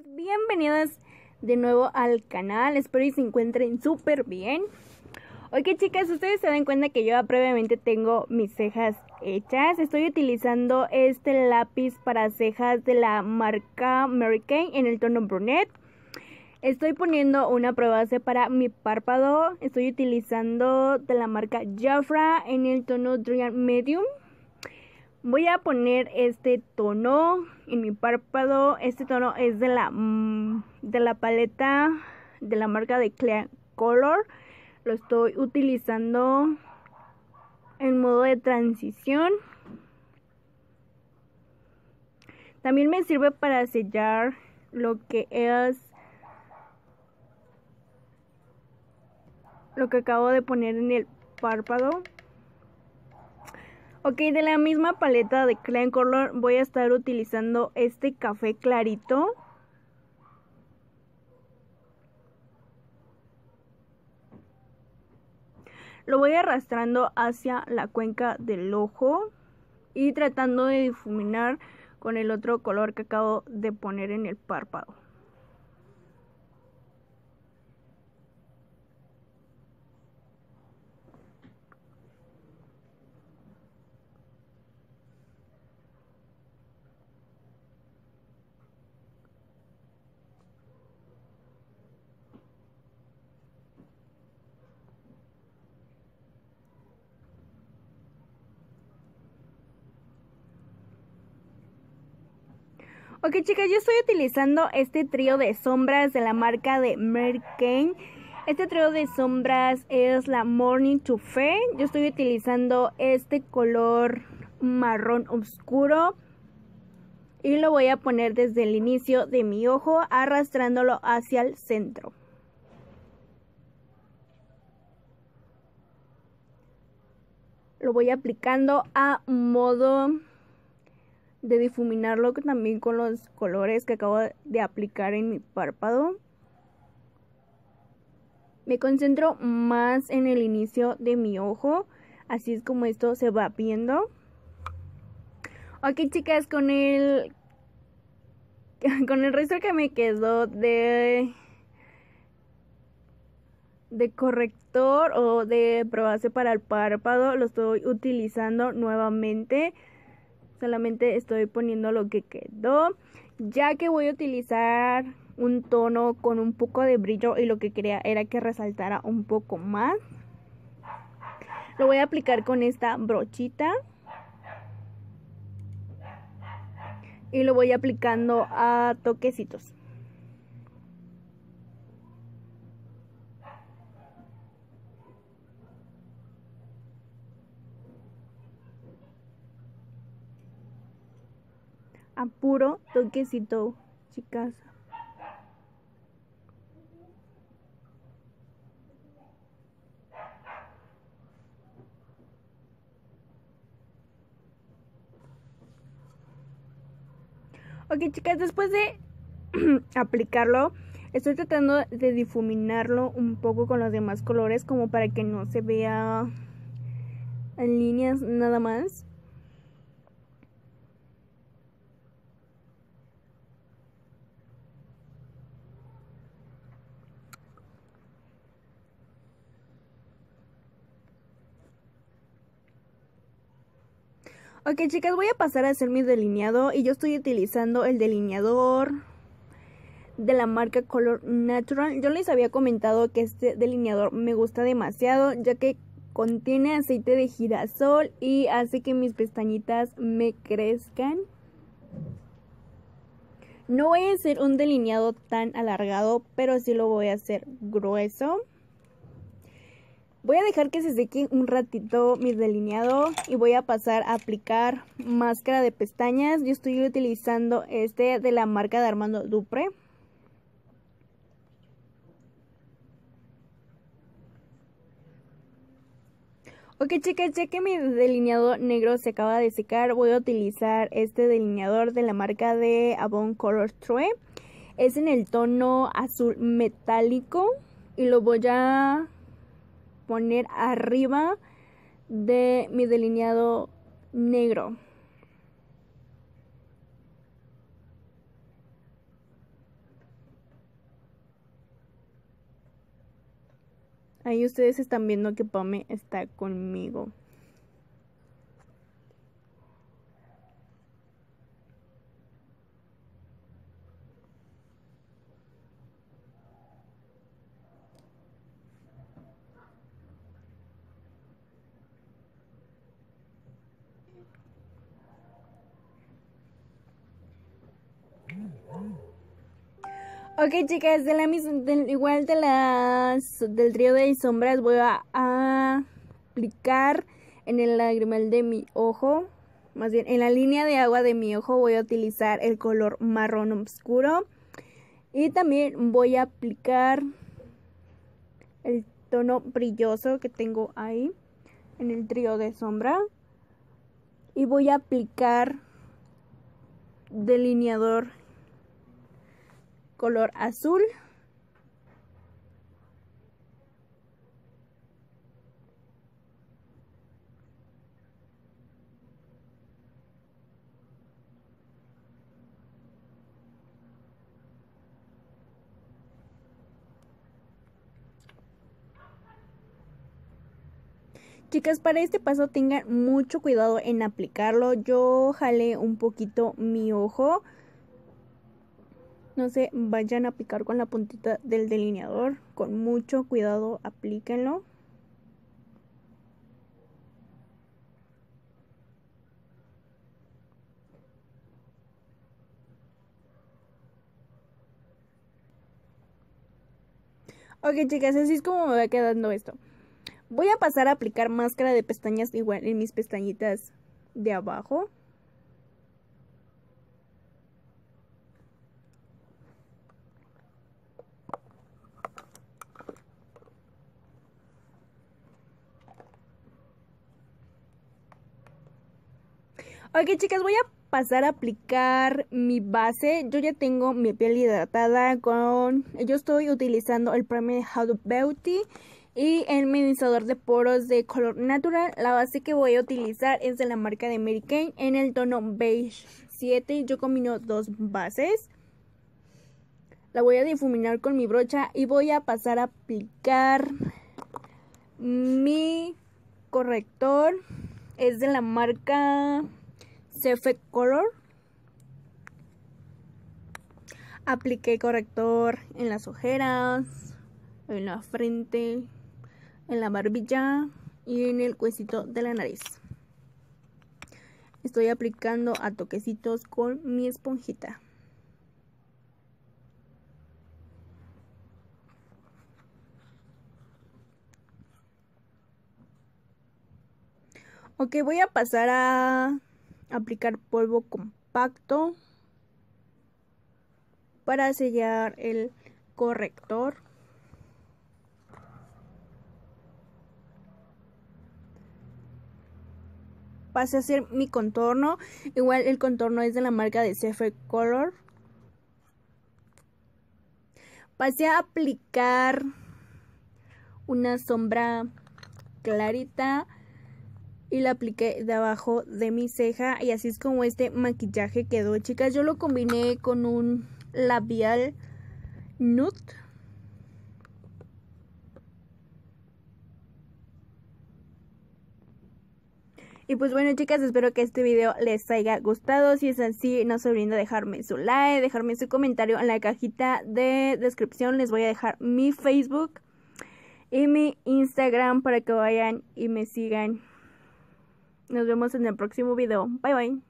chicas, bienvenidas de nuevo al canal, espero que se encuentren súper bien. Ok chicas, ustedes se dan cuenta que yo previamente tengo mis cejas hechas. Estoy utilizando este lápiz para cejas de la marca Mary Kay en el tono brunette. Estoy poniendo una prueba para mi párpado. Estoy utilizando de la marca Jafra en el tono Drian Medium. Voy a poner este tono en mi párpado. Este tono es de la, mm, de la paleta de la marca de Clear Color. Lo estoy utilizando en modo de transición. También me sirve para sellar lo que es lo que acabo de poner en el párpado. Ok, de la misma paleta de Clean Color voy a estar utilizando este café clarito. Lo voy arrastrando hacia la cuenca del ojo y tratando de difuminar con el otro color que acabo de poner en el párpado. Ok chicas, yo estoy utilizando este trío de sombras de la marca de Merkane. Este trío de sombras es la Morning to Fe. Yo estoy utilizando este color marrón oscuro. Y lo voy a poner desde el inicio de mi ojo, arrastrándolo hacia el centro. Lo voy aplicando a modo de difuminarlo también con los colores que acabo de aplicar en mi párpado. Me concentro más en el inicio de mi ojo, así es como esto se va viendo. Ok chicas, con el con el resto que me quedó de de corrector o de probase para el párpado lo estoy utilizando nuevamente solamente estoy poniendo lo que quedó ya que voy a utilizar un tono con un poco de brillo y lo que quería era que resaltara un poco más. Lo voy a aplicar con esta brochita. Y lo voy aplicando a toquecitos a puro toquecito, chicas. Ok, chicas, después de aplicarlo, estoy tratando de difuminarlo un poco con los demás colores como para que no se vea en líneas nada más. Ok chicas, voy a pasar a hacer mi delineado y yo estoy utilizando el delineador de la marca Color Natural. Yo les había comentado que este delineador me gusta demasiado ya que contiene aceite de girasol y hace que mis pestañitas me crezcan. No voy a hacer un delineado tan alargado, pero sí lo voy a hacer grueso. Voy a dejar que se seque un ratito mi delineado y voy a pasar a aplicar máscara de pestañas. Yo estoy utilizando este de la marca de Armando Dupre. Ok chicas, ya que mi delineado negro se acaba de secar, voy a utilizar este delineador de la marca de Avon Color True. Es en el tono azul metálico y lo voy a poner arriba de mi delineado negro. Ahí ustedes están viendo que Pame está conmigo. Ok, chicas, de la misma, igual de las del trío de sombras voy a, aplicar en el lagrimal de mi ojo, más bien en la línea de agua de mi ojo voy a utilizar el color marrón oscuro. Y también voy a aplicar el tono brilloso que tengo ahí en el trío de sombra. Y voy a aplicar delineador color azul. Chicas, para este paso tengan mucho cuidado en aplicarlo. Yo jalé un poquito mi ojo no se vayan a picar con la puntita del delineador. Con mucho cuidado aplíquenlo. Ok chicas, así es como me va quedando esto. Voy a pasar a aplicar máscara de pestañas igual en mis pestañitas de abajo. Ok, chicas, voy a pasar a aplicar mi base. Yo ya tengo mi piel hidratada con... Yo estoy utilizando el primer de How Beauty y el minimizador de poros de color natural. La base que voy a utilizar es de la marca de Mary Kay en el tono beige 7. Yo combino dos bases. La voy a difuminar con mi brocha y voy a pasar a aplicar mi corrector. Es de la marca CF Color. Apliqué corrector en las ojeras, en la frente, en la barbilla y en el cuecito de la nariz. Estoy aplicando a toquecitos con mi esponjita. Ok, voy a pasar a aplicar polvo compacto para sellar el corrector. Pasé a hacer mi contorno. Igual el contorno es de la marca de CF Color. Pasé a aplicar una sombra clarita y la apliqué debajo de mi ceja y así es como este maquillaje quedó chicas yo lo combiné con un labial nude Y pues bueno chicas, espero que este video les haya gustado. Si es así, no se olviden de dejarme su like, dejarme su comentario en la cajita de descripción. Les voy a dejar mi Facebook y mi Instagram para que vayan y me sigan nos vemos en el próximo video. Bye bye.